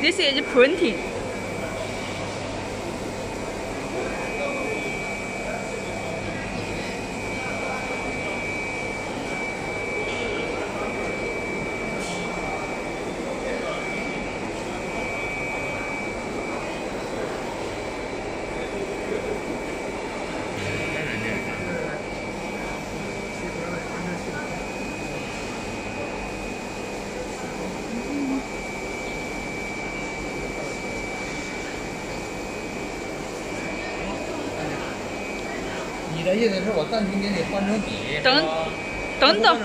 这是一 printing。你的意思是我暂停给你换成笔？等，等等。